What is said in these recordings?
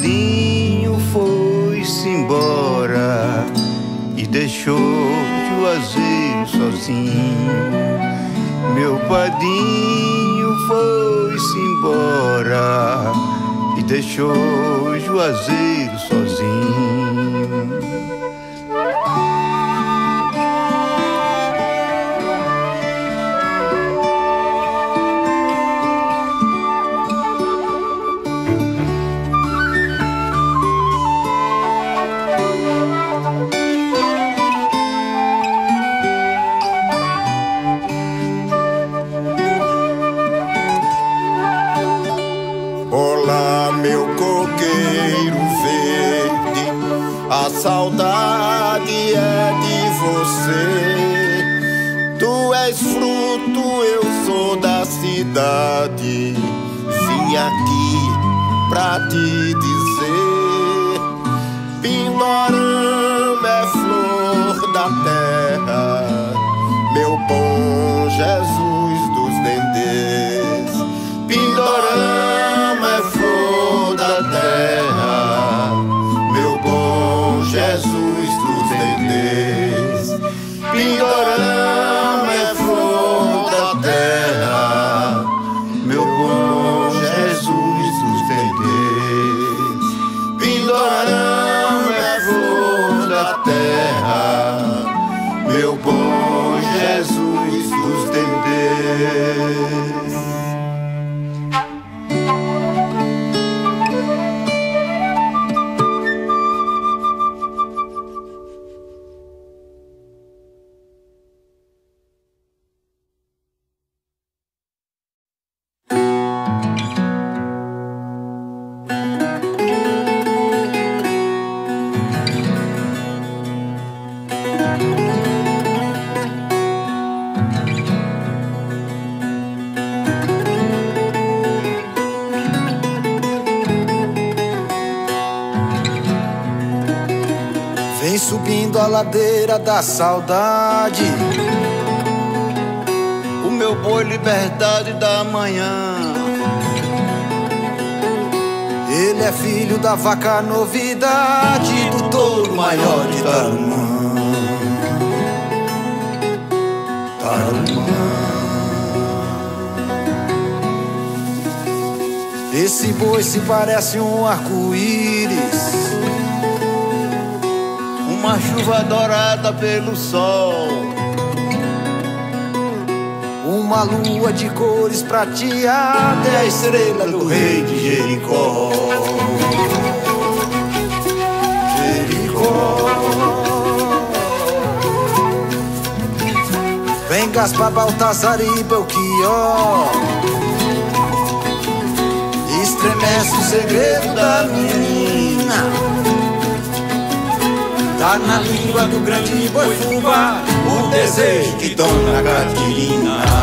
Dinho foi-se embora e deixou Juazeiro sozinho. Meu padinho foi-se embora e deixou Juazeiro sozinho da saudade. O meu boi liberdade da manhã. Ele é filho da vaca novidade, do touro maior de Tarumã. Tarumã. Esse boi se parece um arco-íris uma chuva dourada pelo sol. Uma lua de cores prateada é a estrela do rei de Jericó. Jericó. Vem Gaspar, Baltazar e Belchior. Estremece o segredo da menina. Tá na língua do grande boi fuma O desejo que dona Catirina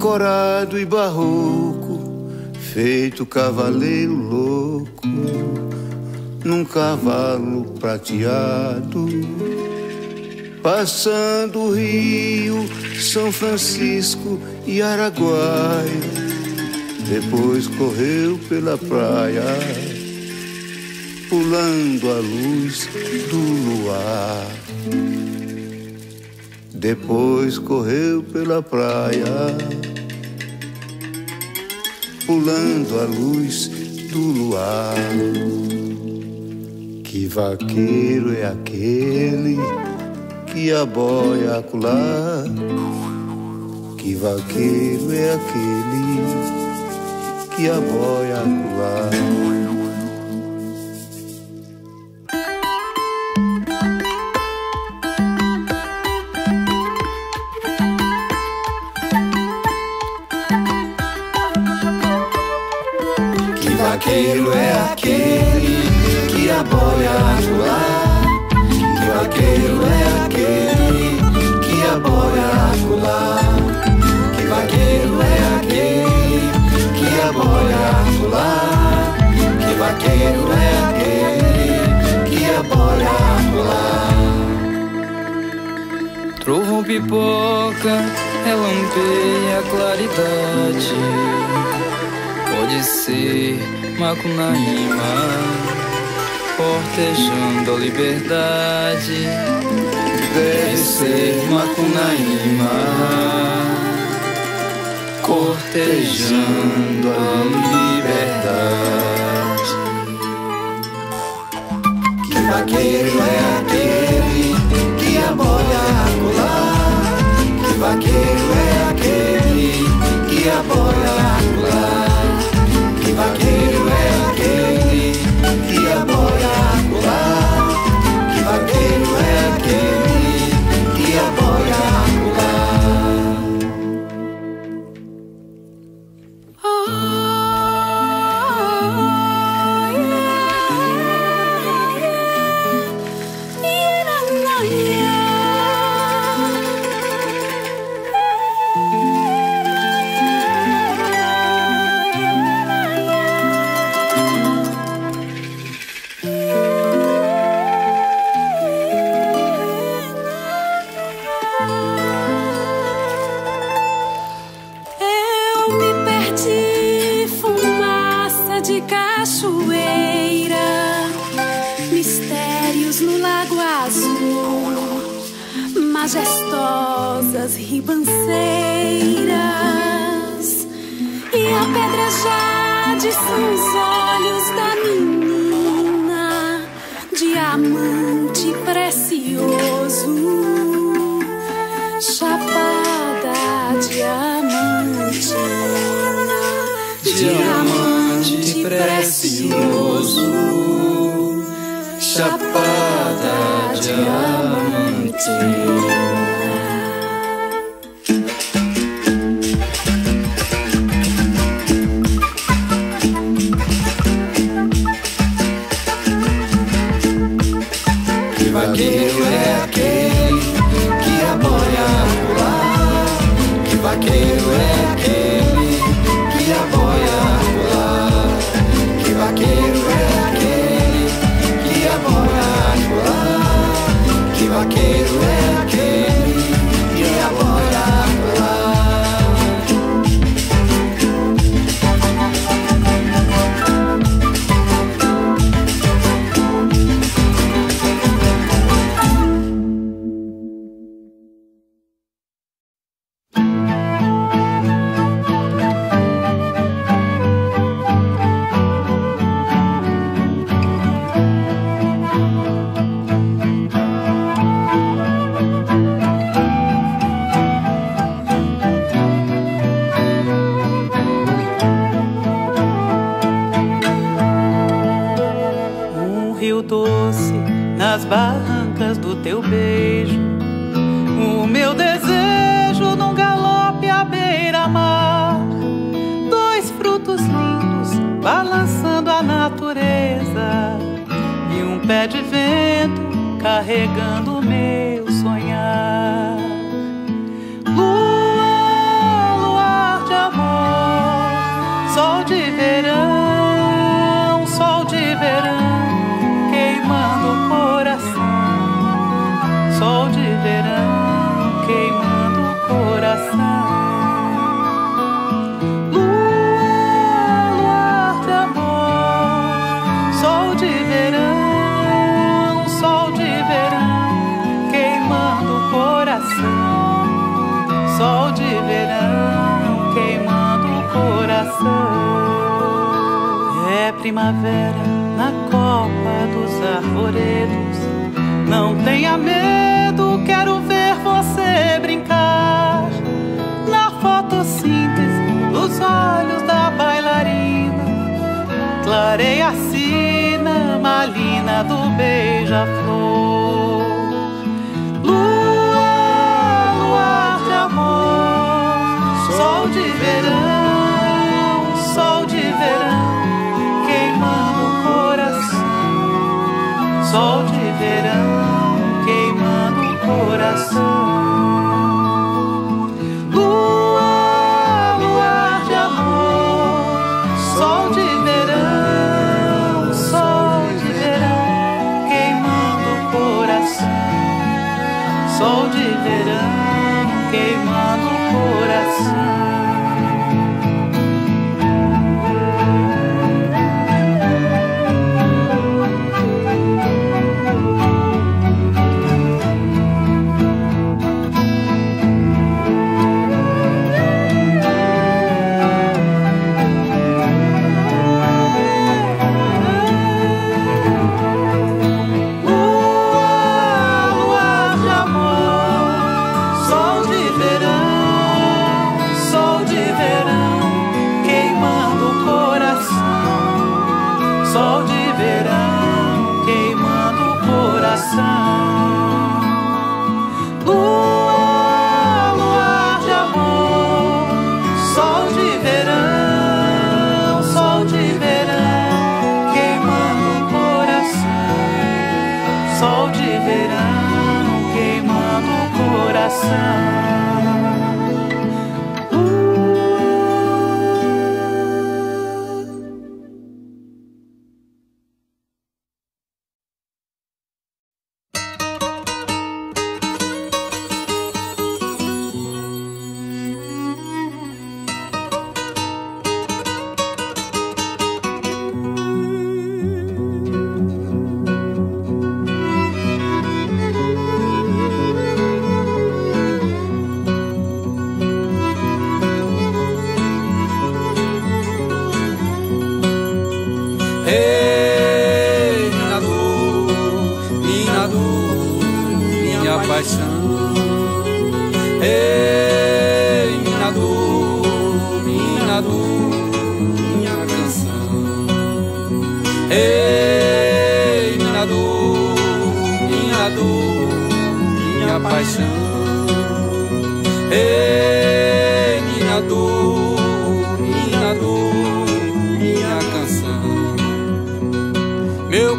encorado e barroco, feito cavaleiro louco, num cavalo prateado, passando o Rio, São Francisco e Araguaia, depois correu pela praia, pulando a luz do luar. Depois correu pela praia, pulando a luz do luar. Que vaqueiro é aquele que aboia acolá? Que vaqueiro é aquele que aboia acolá? Vaqueiro é aquele que aboia acolá. Que vaqueiro é aquele que aboia acolá. Que vaqueiro é aquele que aboia acolá. Que vaqueiro é aquele que aboia acolá. Trovão pipoca, relampeia a claridade. Pode ser Macunaíma, portejando a liberdade. Deve ser Macunaíma, cortejando a liberdade. Que vaqueiro é aquele que aboia acolá? Que vaqueiro é aquele que acolá? Que vaqueiro é aquele que aboia acolá? Que vaqueiro é aquele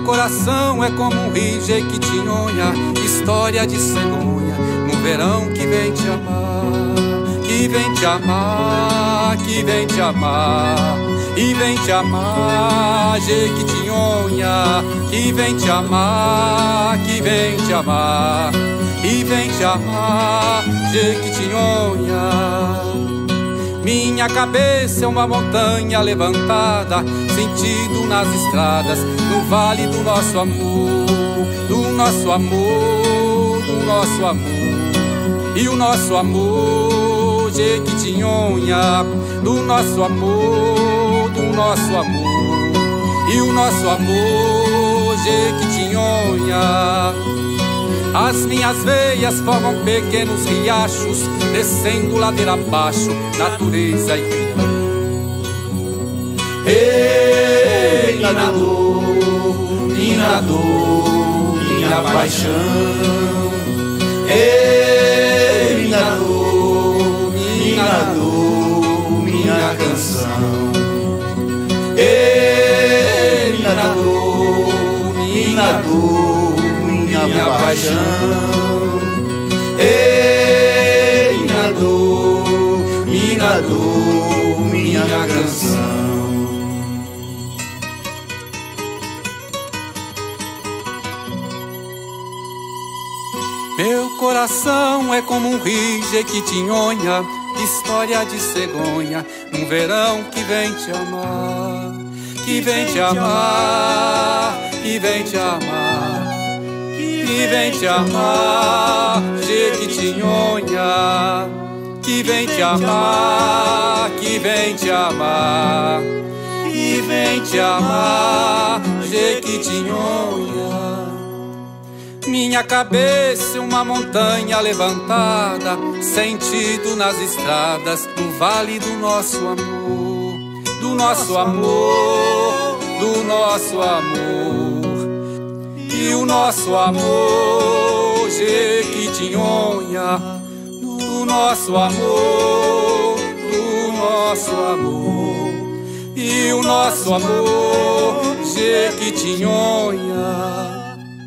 coração é como um rio jequitinhonha, história de cegonha, no verão que vem te amar, que vem te amar, que vem te amar, e vem te amar, jequitinhonha, que vem te amar, que vem te amar, e vem te amar, jequitinhonha. Minha cabeça é uma montanha levantada, sentido nas estradas, no vale do nosso amor, do nosso amor, do nosso amor. E o nosso amor, Jequitinhonha, do nosso amor, do nosso amor. E o nosso amor, Jequitinhonha. As minhas veias formam pequenos riachos, descendo ladeira abaixo, natureza e criação. Ei, minha dor, minha paixão. Ei, minha dor, minha canção. Ei, minha dor, minha dor, minha paixão. Ei, minha dor, minha dor, minha canção. Meu coração é como um rio jequitinhonha, história de cegonha, um verão que vem te amar, que vem te amar, que vem te amar, que vem te amar, jequitinhonha, que vem te amar, que vem te amar, que vem te amar, jequitinhonha. Minha cabeça uma montanha levantada, sentido nas estradas, no vale do nosso amor, do nosso amor, do nosso amor. E o nosso amor, Jequitinhonha, do nosso amor, do nosso amor. E o nosso amor, Jequitinhonha.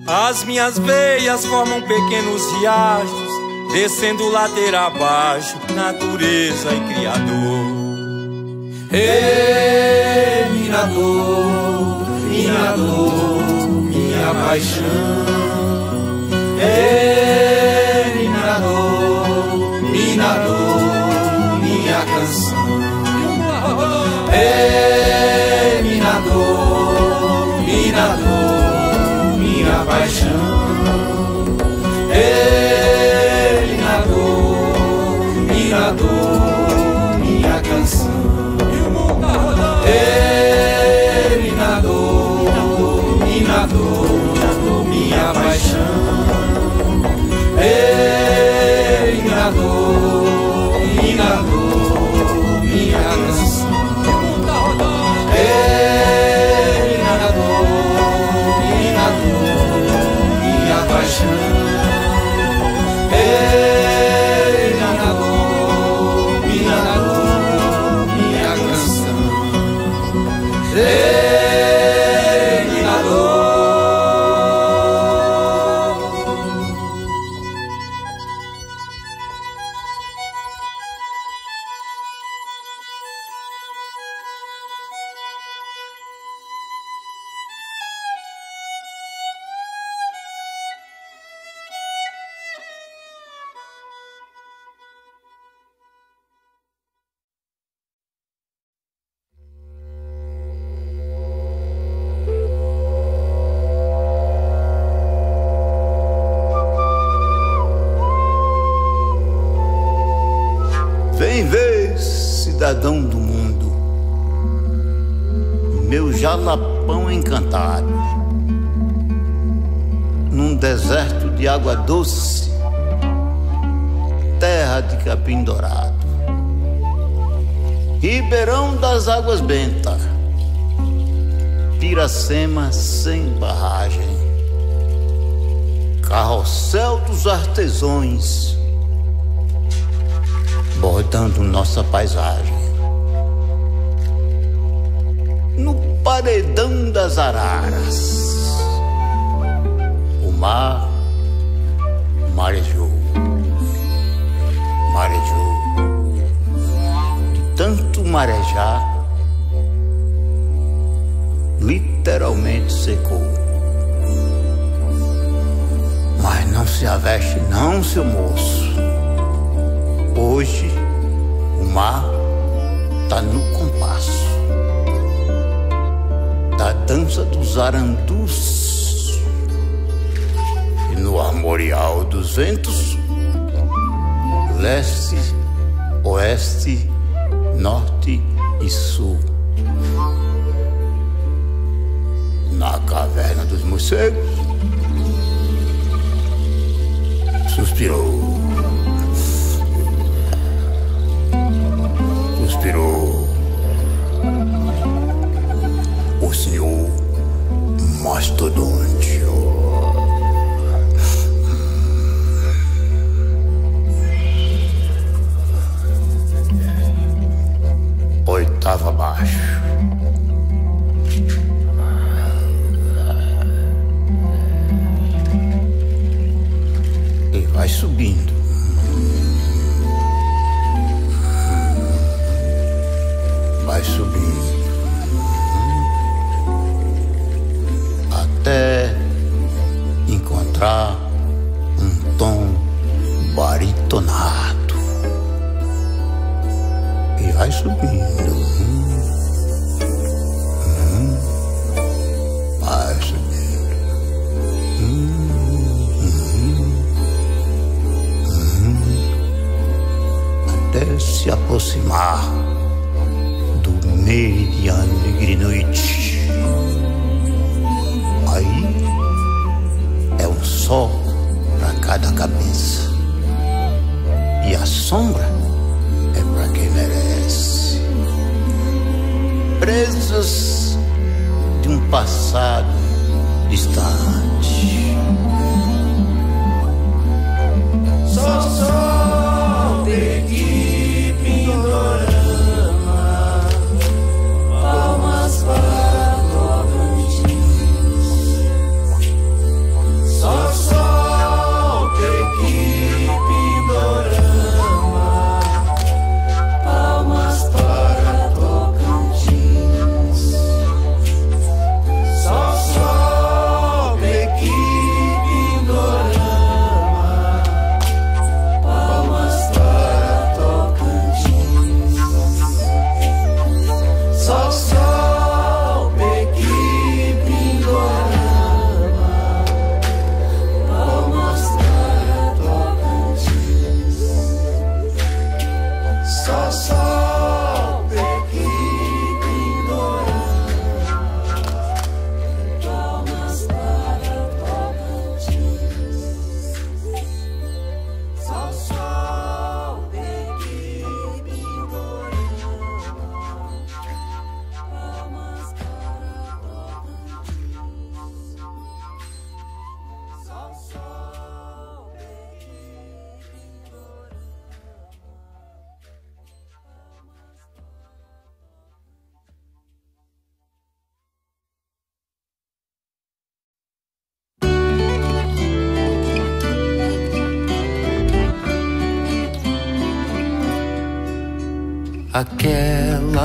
As minhas veias formam pequenos riachos, descendo ladeira abaixo, natureza e criador. Ei, minha dor, minha dor, minha paixão. Ei, minha dor, minha canção. Jalapão encantado, num deserto de água doce, terra de capim dourado, ribeirão das águas bentas, Piracema sem barragem, carrossel dos artesões. Bordando nossa paisagem. Paredão das araras, mar marejou, marejou. De tanto marejar, literalmente secou. Mas não se aveste não, seu moço. Hoje o mar tá no compasso da dança dos arandus e no armorial dos ventos, leste, oeste, norte e sul. Na caverna dos morcegos, suspirou. Suspirou. Mastodonte. Oitava abaixo. E vai subindo.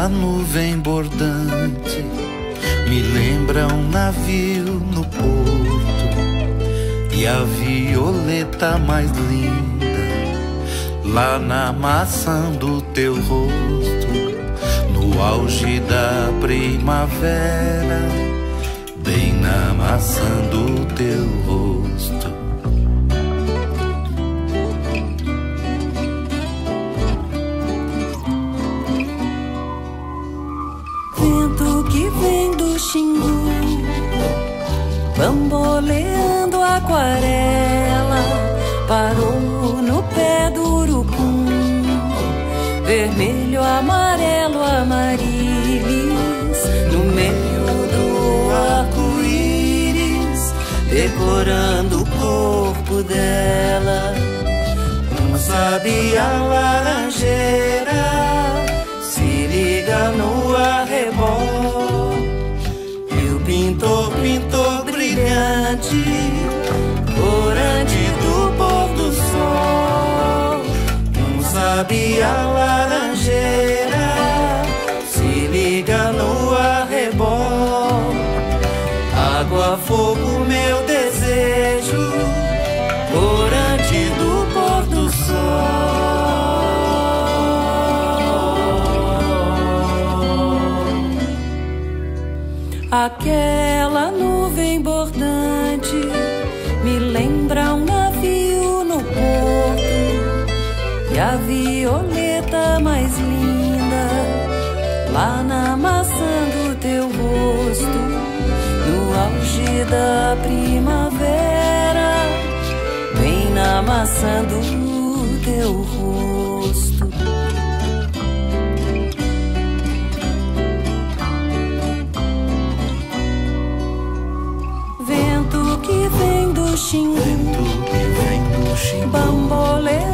Nuvem bordante me lembra um navio no porto e a violeta mais linda lá na maçã do teu rosto, no auge da primavera, bem na maçã do teu rosto. Xingu, bamboleando aquarela, parou no pé do urucum, vermelho, amarelo, amarilis, no meio do arco-íris, decorando o corpo dela. Um sabiá laranjeira se liga no pintor brilhante, orante do pôr do sol, um sabiá lá. A violeta mais linda Lá na maçã do teu rosto No auge da primavera vem na maçã do teu rosto. Vento que vem do Xingu Vento que vem do Xingu. Bambolê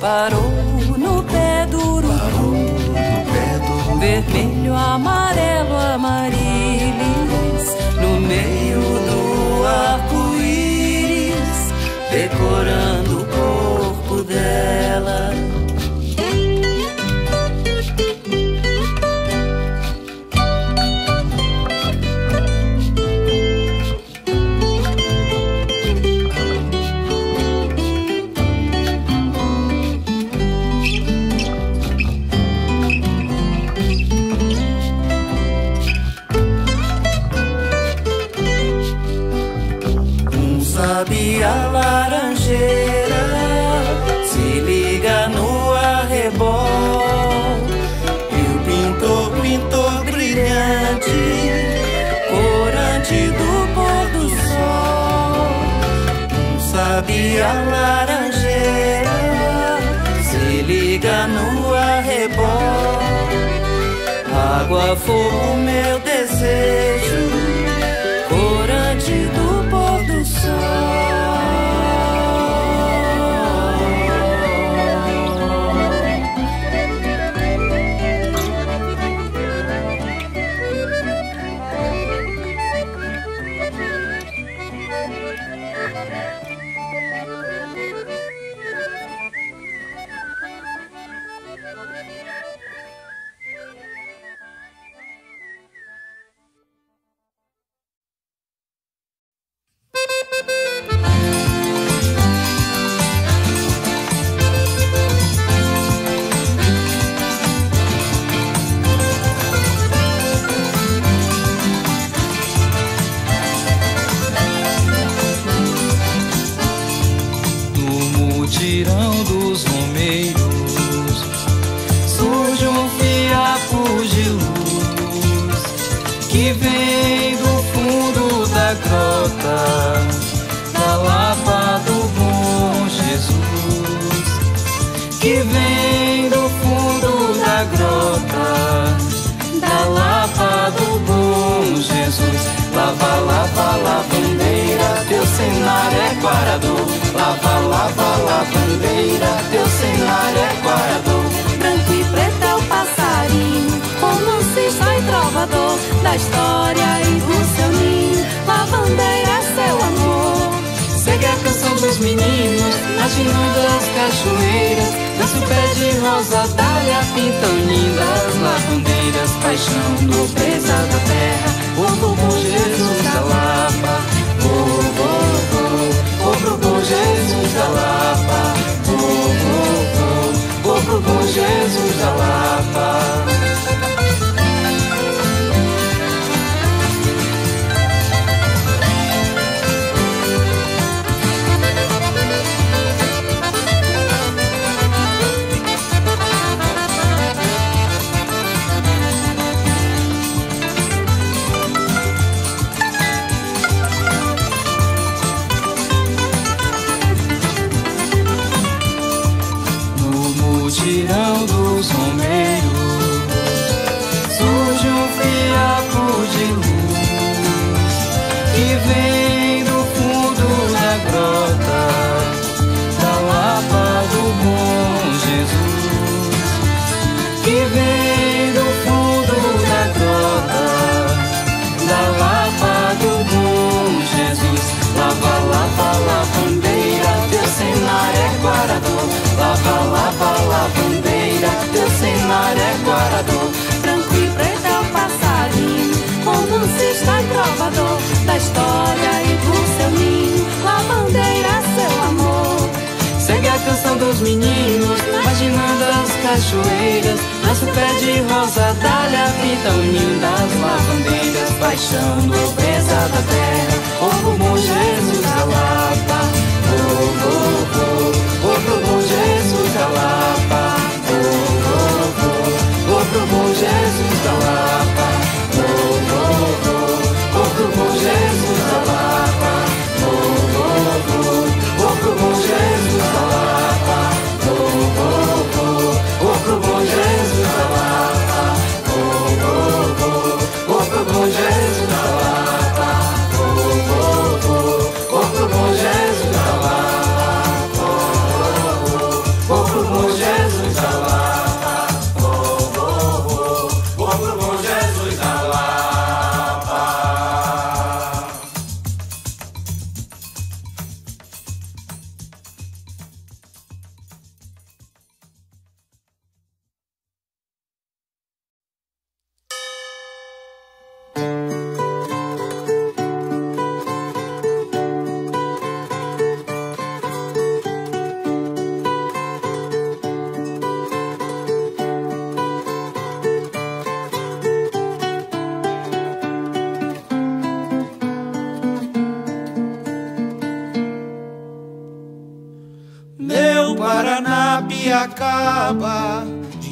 Parou no pé duro, Parou no pé duro. vermelho, amarelo, amarilis no meio do arco-íris, decorando. Canção dos meninos, imaginando as cachoeiras, nosso pé de rosa, dália, vida unindo as lavandeiras, paixão, nobreza da terra, ovo bom Jesus da Lapa, oh, oh, oh, ovo bom Jesus da Lapa, oh, oh, oh, ovo bom Jesus da Lapa,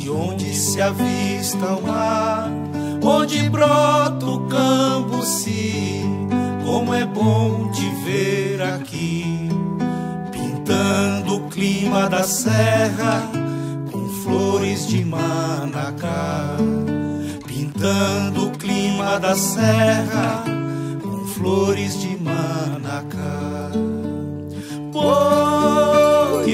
de onde se avista o mar, onde brota o cambuci, como é bom te ver aqui, pintando o clima da serra com flores de manacá, pintando o clima da serra com flores de manacá. Boi,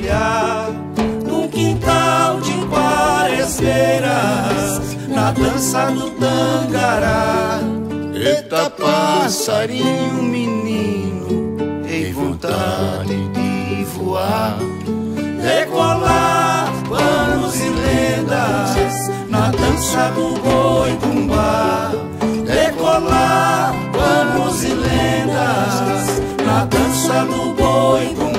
olhar, num quintal de quaresmeiras, na dança do tangará. Eita passarinho menino, tem vontade de voar. Decolar panos e lendas na dança do boi bumbá. Decolar panos e lendas na dança do boi bumbá.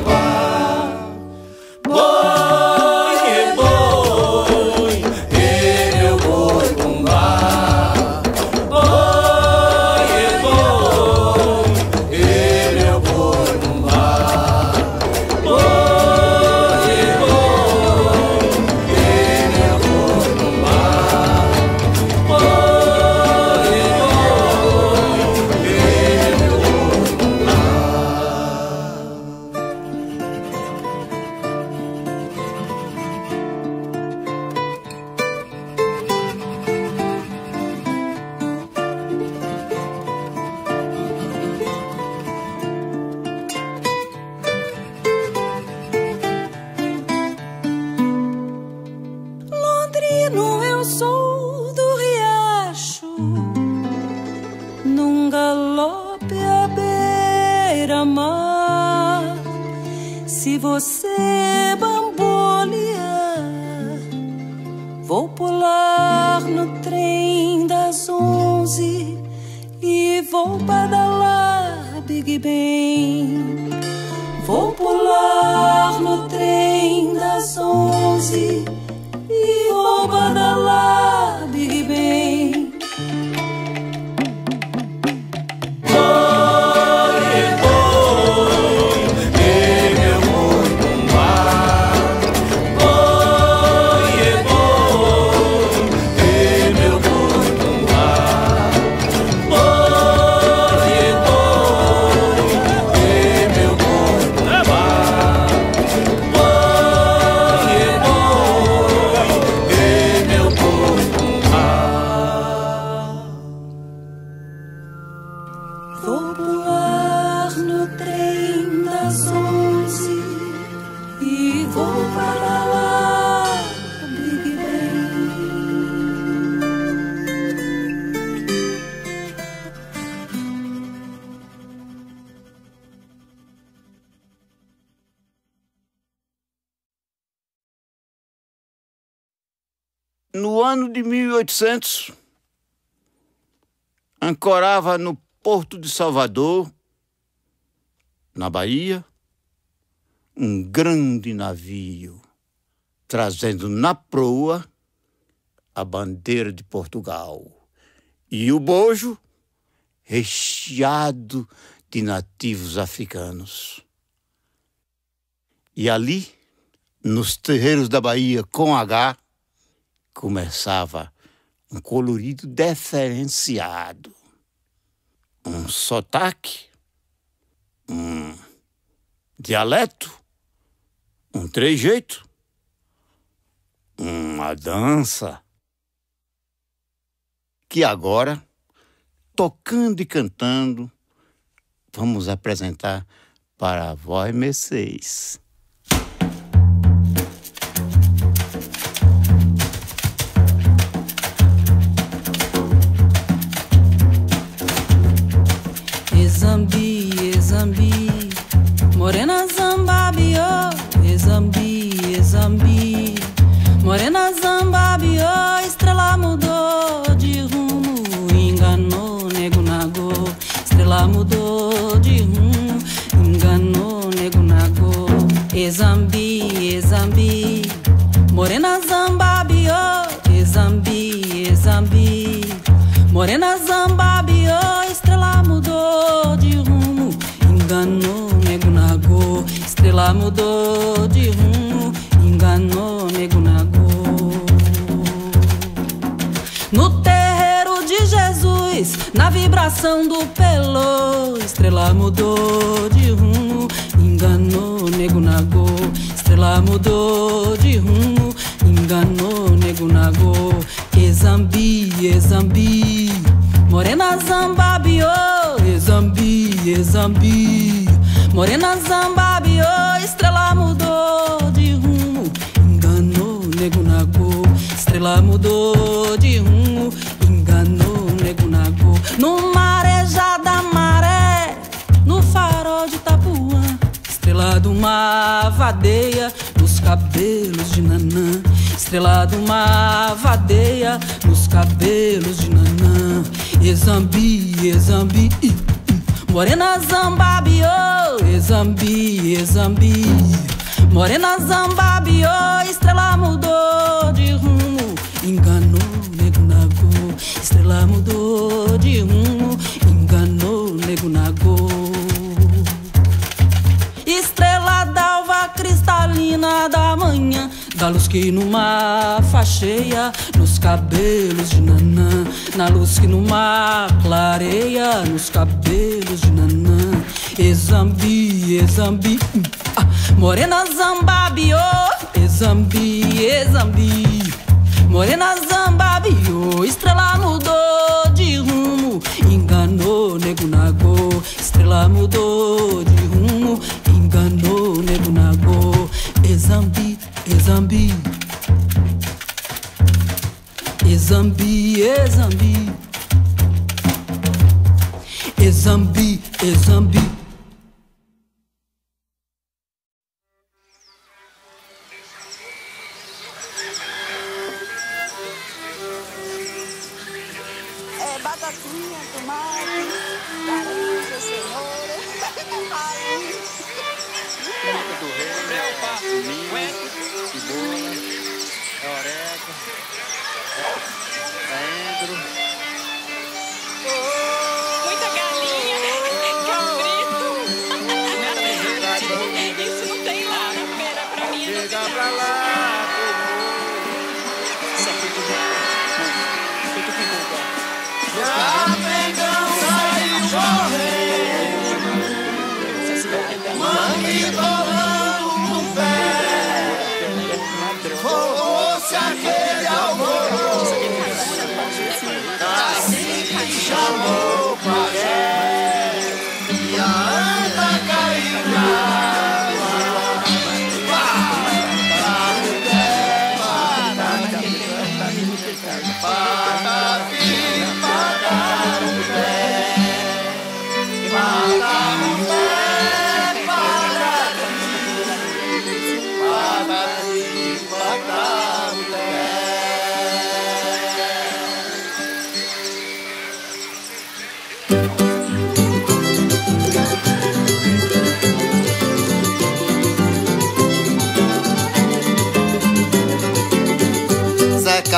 1800, ancorava no Porto de Salvador, na Bahia, um grande navio, trazendo na proa a bandeira de Portugal e o bojo recheado de nativos africanos. E ali, nos terreiros da Bahia com H, começava um colorido diferenciado, um sotaque, um dialeto, um trejeito, uma dança, que agora, tocando e cantando, vamos apresentar para vós, Mercedes. Morena Zambabi, oh, Exambi, Exambi. Morena Zambabi, oh, estrela mudou de rumo, enganou nego nago. Estrela mudou de rumo, enganou nego nago. Exambi, Exambi. Morena Zambabi, oh, Exambi, Exambi. Morena Zambabi, oh, estrela mudou de rumo, enganou estrela mudou de rumo, enganou nego nagô. No terreiro de Jesus, na vibração do pelô, estrela mudou de rumo, enganou nego nagô. Estrela mudou de rumo, enganou nego nagô. Exambi, exambi, morena zambabiô, exambi, exambi. Morena Zambabiô, estrela mudou de rumo, enganou nego nagô. Estrela mudou de rumo, enganou nego nagô. No marejada maré, no farol de Tapuã, estrela de uma vadeia nos cabelos de Nanã. Estrela de uma vadeia nos cabelos de Nanã. Exambi, exambi. Morena Zambabi, oh, Exambi, Exambi. Morena Zambabi, oh, estrela mudou de rumo, enganou nego nagô. Estrela mudou de rumo, enganou nego nagô. Estrela d'alva cristalina da manhã da luz que numa facheia nos cabelos de Nanã. Na luz que numa clareia nos cabelos de Nanã. Exambi, exambi ah, Morena zambabi, oh Exambi, exambi Morena zambabi, oh Estrela mudou de rumo Enganou nego nagô Estrela mudou de rumo Enganou nego nagô Exambi Exambi Exambi, Exambi Exambi, Exambi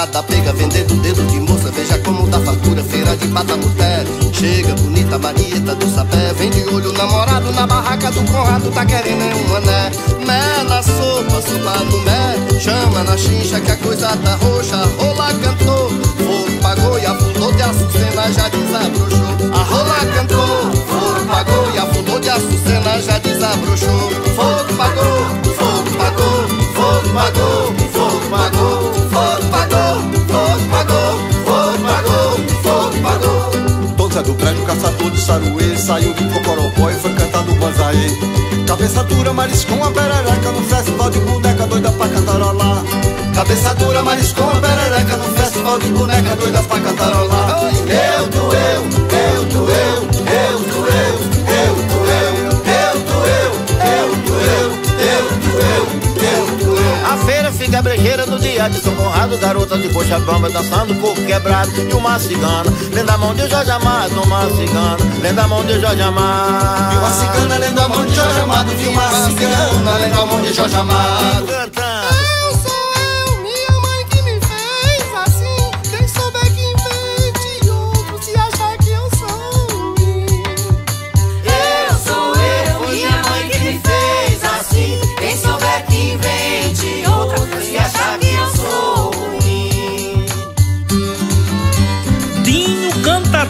Mulherada pega vendendo dedo de moça Veja como dá fartura, feira de pata mulher. Chega bonita Marieta do sapé Vem de olho namorado na barraca do Conrado Tá querendo é um ané Mé na sopa, sopa no mé Chama na chincha que a coisa tá roxa Rola cantou, fogo pagou e afundou de açucena já desabrochou. A rola cantou, fogo pagou e afundou de açucena já desabrochou. Fogo pagou, fogo pagou, fogo pagou, fogo pagou, fogo pagou, fogo pagou, fogo pagou, fogo pagou. Tonza do prédio, caçador de saruê Saiu do cocorocó e foi cantar do banzaê. Cabeça dura, mariscou a perereca No festival de boneca, doida pra cantarolar. Cabeça dura, mariscou a perereca No festival de boneca, doida pra cantarolar. Eu doeu, eu doeu, eu A feira fica brejeira no dia de São Conrado Garota de coxa bamba dançando coco quebrado E uma cigana, lendo a mão de Jorge Amado Uma cigana, lendo a mão de Jorge Amado. Viu a cigana lendo a mão de Jorge Amado Viu uma cigana. Lendo a mão de Jorge Amado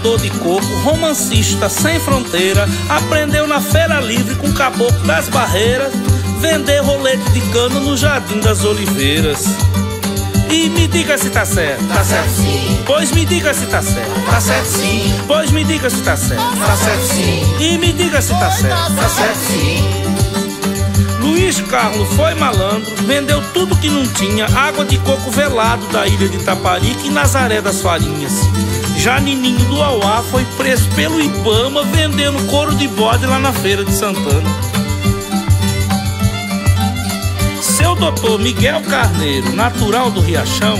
cantador de coco, romancista sem fronteira, aprendeu na feira livre com o caboclo das barreiras, vender rolete de cano no Jardim das Oliveiras. E me diga se tá certo. Tá certo sim, Pois me diga se tá certo. tá certo sim, Pois me diga se tá certo. tá certo sim, E me diga se tá certo. tá certo sim. Luiz Carlos foi malandro, vendeu tudo que não tinha, água de coco velado da ilha de Taparica e Nazaré das Farinhas. Já Nininho do Auá foi preso pelo Ibama vendendo couro de bode lá na feira de Santana. Seu doutor Miguel Carneiro, natural do Riachão,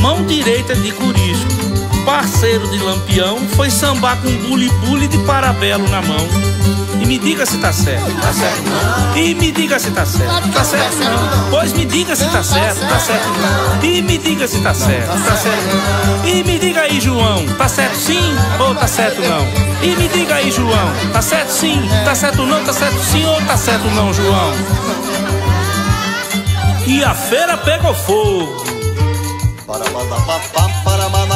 mão direita de Curisco, parceiro de Lampião, foi sambar com bule-bule de parabelo na mão. E me diga se tá certo. Tá certo não, E me diga se tá certo. Tá certo não. Pois me diga se tá certo. Tá certo não. E me diga se tá certo. Tá certo não. E me diga aí, João. Tá certo sim ou tá certo não? E me diga aí, João. Tá certo sim. Tá certo não. Tá certo sim ou tá certo não, João? E a feira pegou fogo. E uma cigana lendo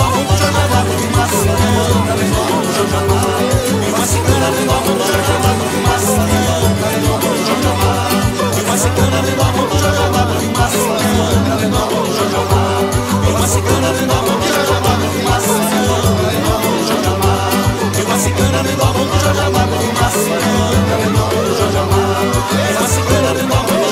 a mão de Jorge Amado Uma cigana lendo a mão de Jorge Amado E uma cigana mão de Jorge Amado Uma cigana lendo a mão de Jorge Amado E uma cigana mão de Jorge Amado Uma cigana lendo a mão de Jorge Amado E uma cigana mão de Jorge Amado Uma cigana lendo a mão de Jorge Amado E uma cigana mão de Jorge Amado Uma cigana lendo a mão de Jorge Amado E uma cigana lendo a mão de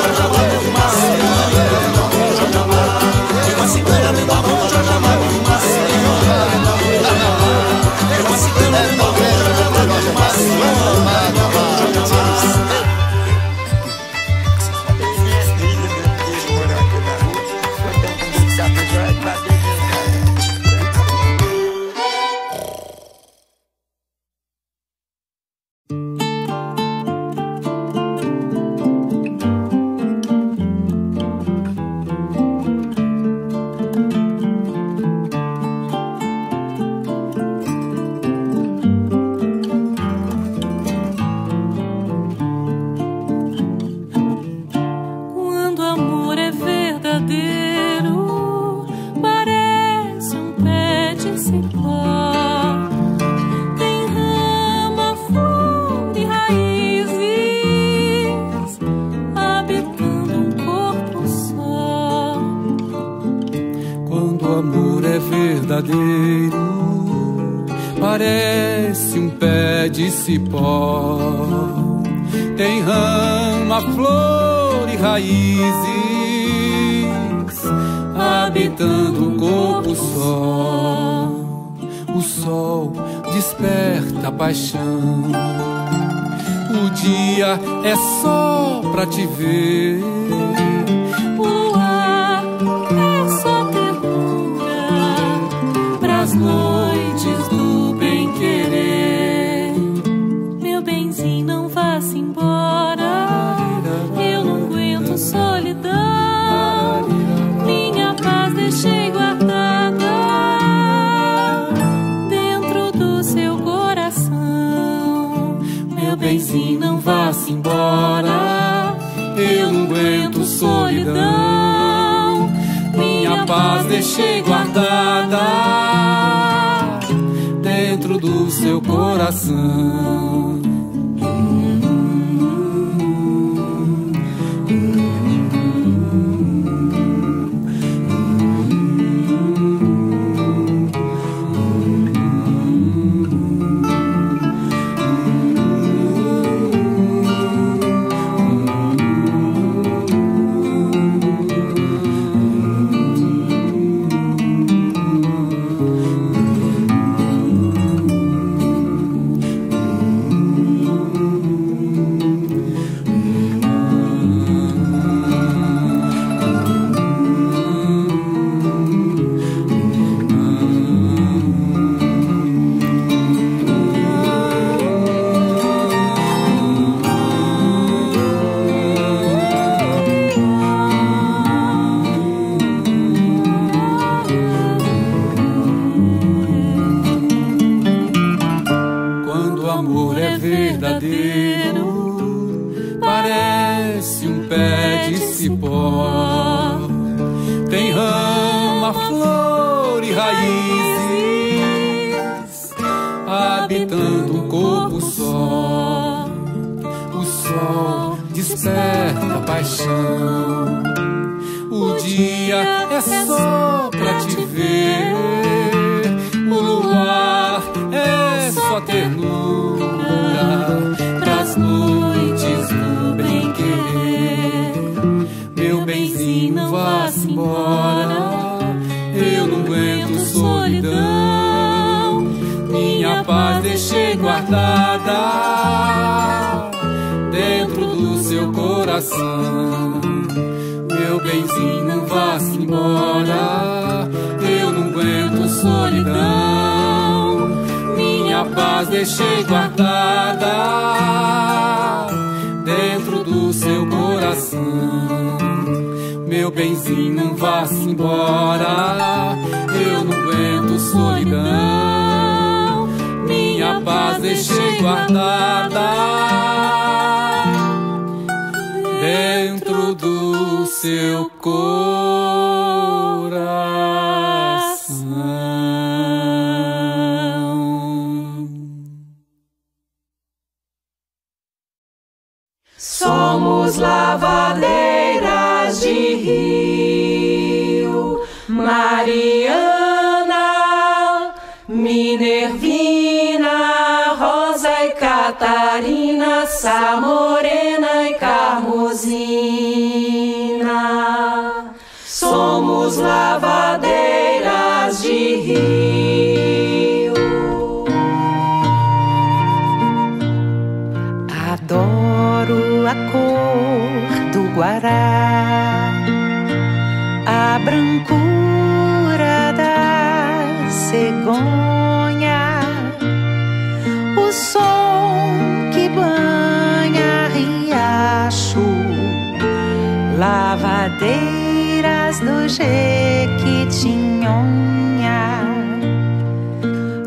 Jequitinhonha.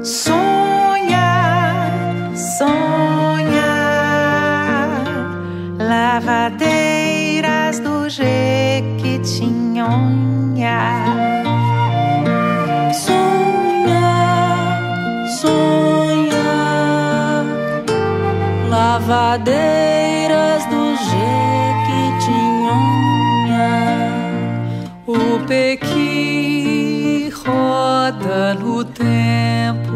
Sonha, sonha, lavadeiras do Jequitinhonha. Sonha, sonha, lavadeiras. árvore que roda no tempo.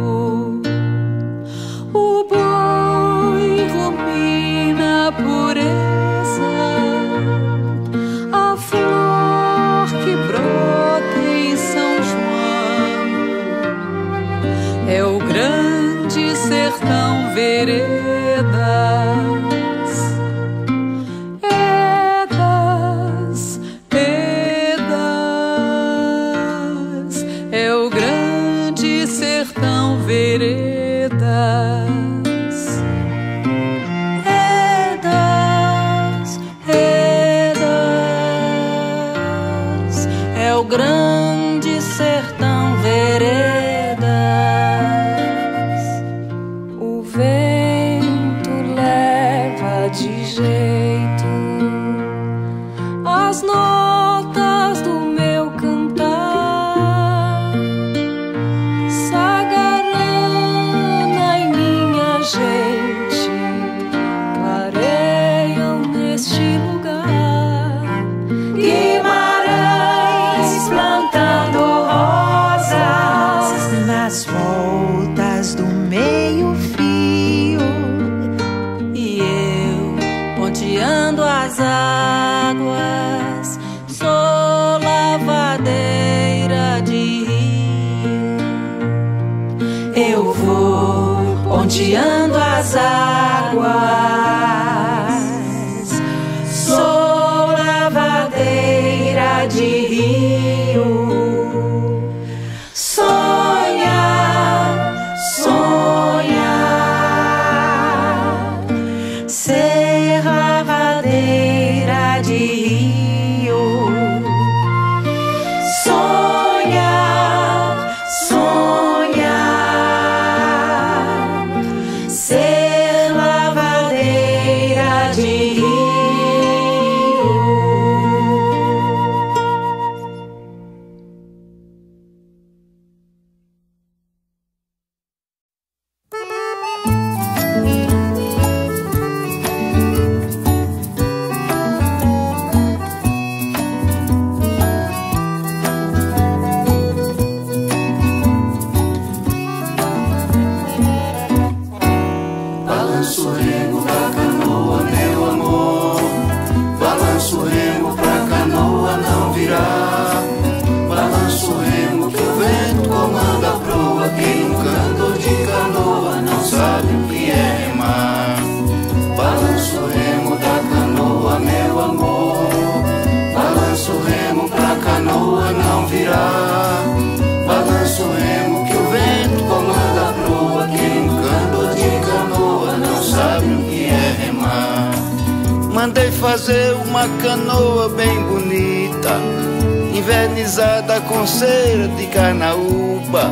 Com cera de carnaúba.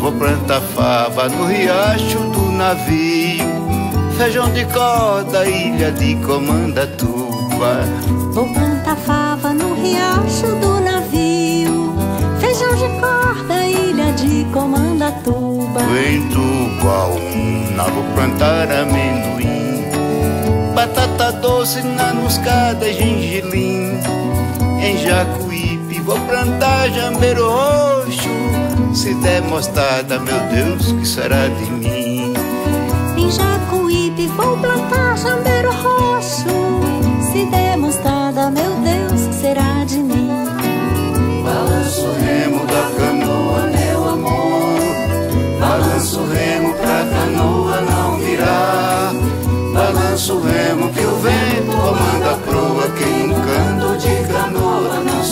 Vou plantar fava no riacho do navio, feijão de corda, ilha de Comandatuba. Vou plantar fava no riacho do navio, feijão de corda, ilha de Comandatuba. Em Tubaúna vou plantar amendoim, batata doce na muscada e gengilim. Em Jacuípe vou plantar jambeiro roxo, se der mostarda, meu Deus, que será de mim? Em Jacuípe vou plantar jambeiro roxo,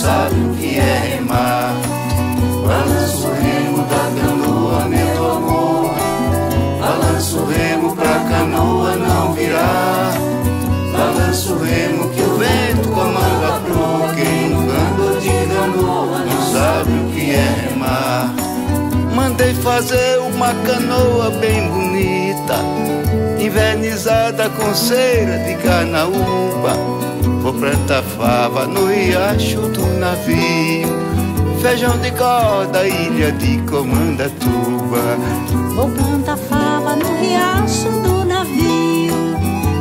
sabe o que é remar. Balanço o remo da canoa, meu amor. Balanço o remo pra canoa não virar. Balanço o remo que o vento comanda a proa. Quem andou de canoa não sabe o que é remar. Mandei fazer uma canoa bem bonita, invernizada com cera de carnaúba. Vou plantar fava no riacho do navio, feijão de corda, ilha de Comandatuba. Vou plantar fava no riacho do navio,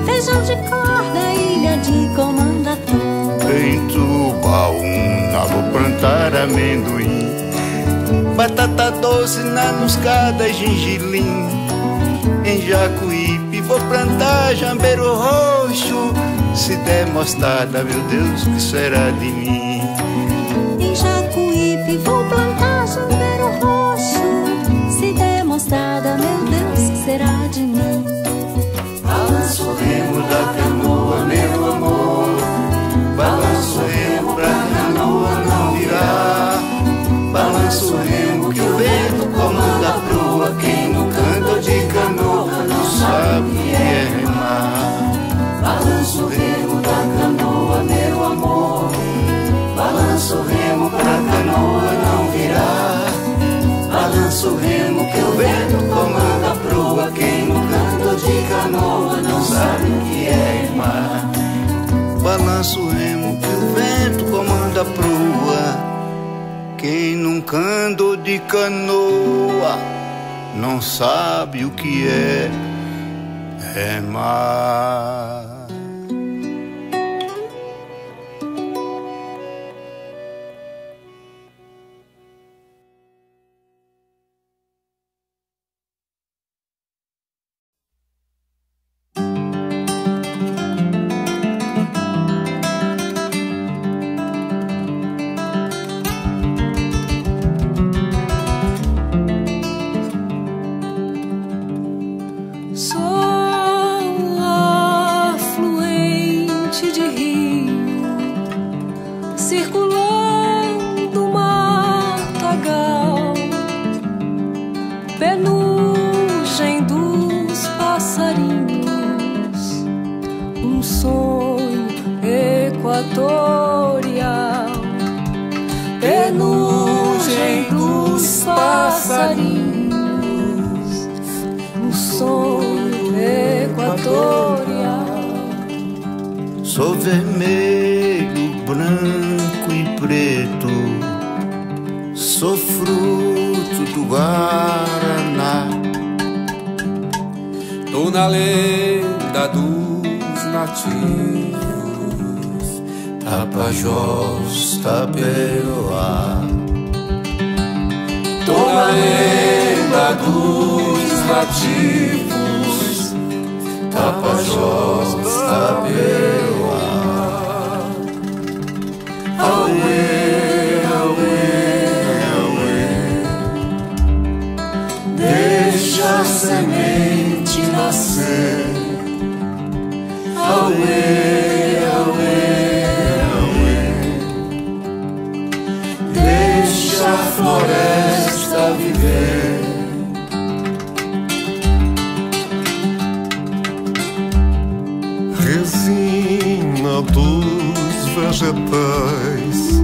feijão de corda, ilha de Comandatuba. Em Tubaúna vou plantar amendoim, batata doce na muscada e gengilim. Em Jacuípe vou plantar jambeiro roxo, se der mostarda, meu Deus, que será de mim? Canoa não sabe o que é remar. balança o remo que o vento comanda a proa. Quem nunca andou de canoa não sabe o que é remar. Sou passarinhos um sonho equatorial. Sou vermelho, branco e preto. Sou fruto do Guaraná. Tô na lenda dos nativos, Tapajós, Taperoá. Tô na lenda dos nativos, Tapajós, Taperoá. Auê, auê, auê. Deixa a semente nascer. Auê, vegetais,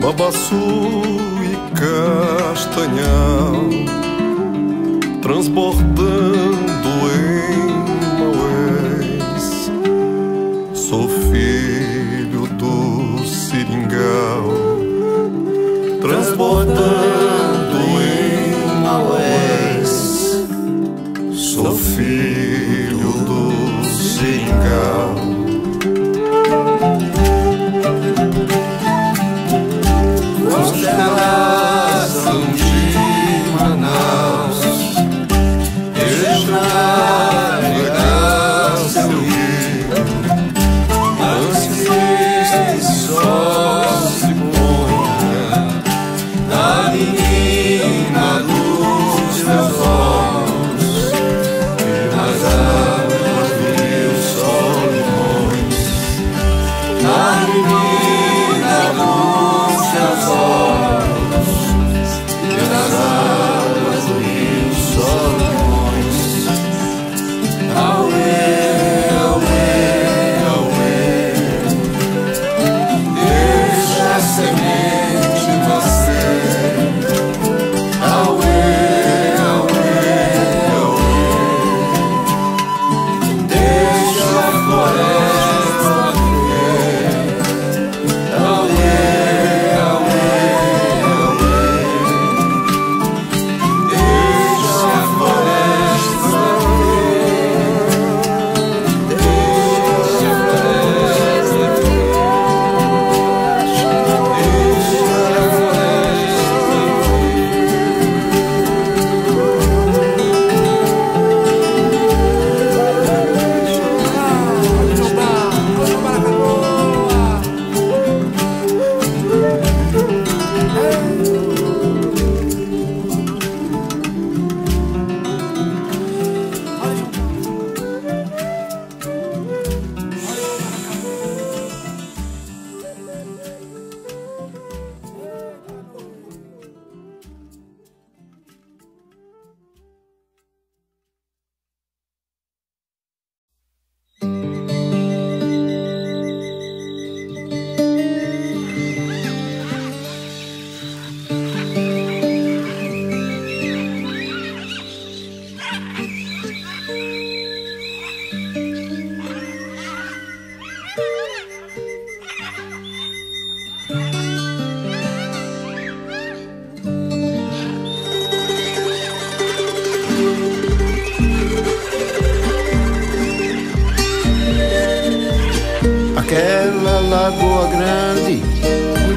babaçu e castanhal, transbordando em maués. Sou filho do seringal, transbordando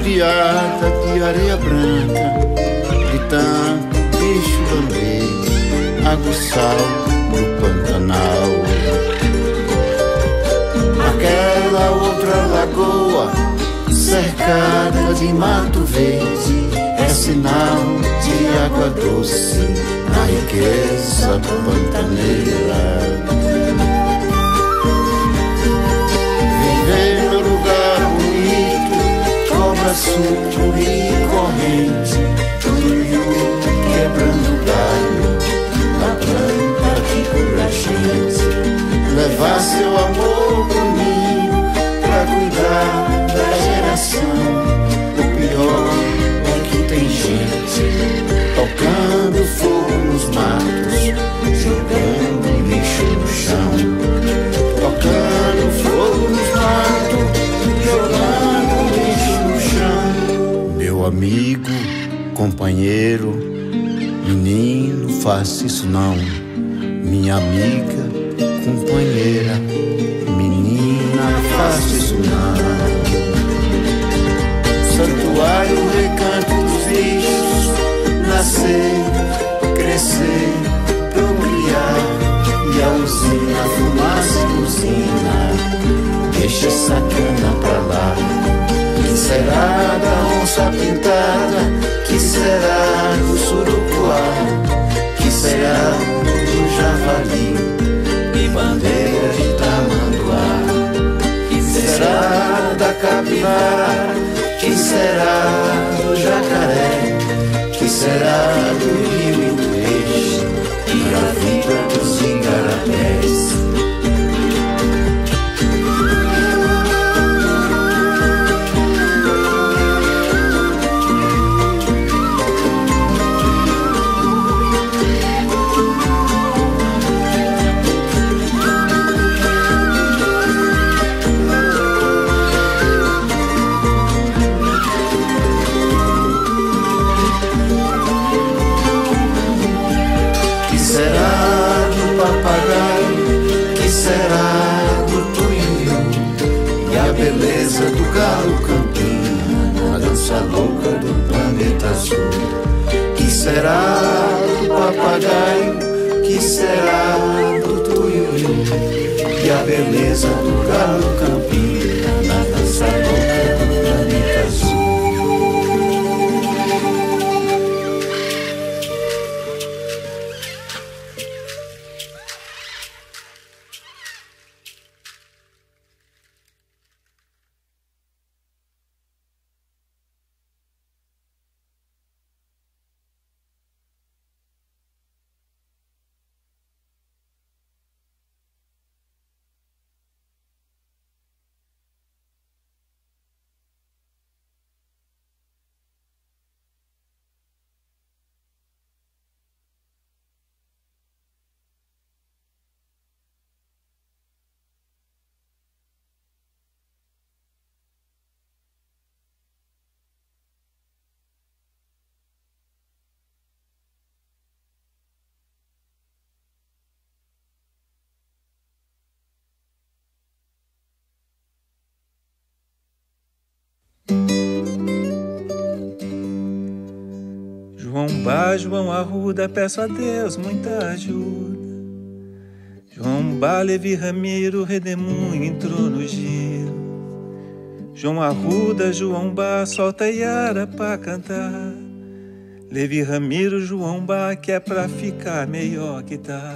rodeada de areia branca, de tanto bicho lamber, aguçal no Pantanal. Aquela outra lagoa, cercada de mato verde, é sinal de água doce na riqueza pantaneira. Cobra sucuri corrente, tuiu quebrando galho, na planta que cura a gente. Levar seu amor companheiro, menino, faça isso não. Minha amiga, companheira, menina, faça isso não. Santuário, recanto dos bichos, nascer, crescer, procriar. E a usina, fumaça e usina, deixa essa cana pra lá. Será da onça pintada? Será do surucuá? Que será do javali? E bandeira de tamanduá? Que será da capivara? Que será do jacaré? Que será do rio e do peixe? E da vida dos igarapés? João Arruda, peço a Deus muita ajuda. João Bá, Levi Ramiro, Redemoinho entrou no giro. João Arruda, João Bá, solta Yara pra cantar. Levi Ramiro, João Bá, que é pra ficar melhor que tá.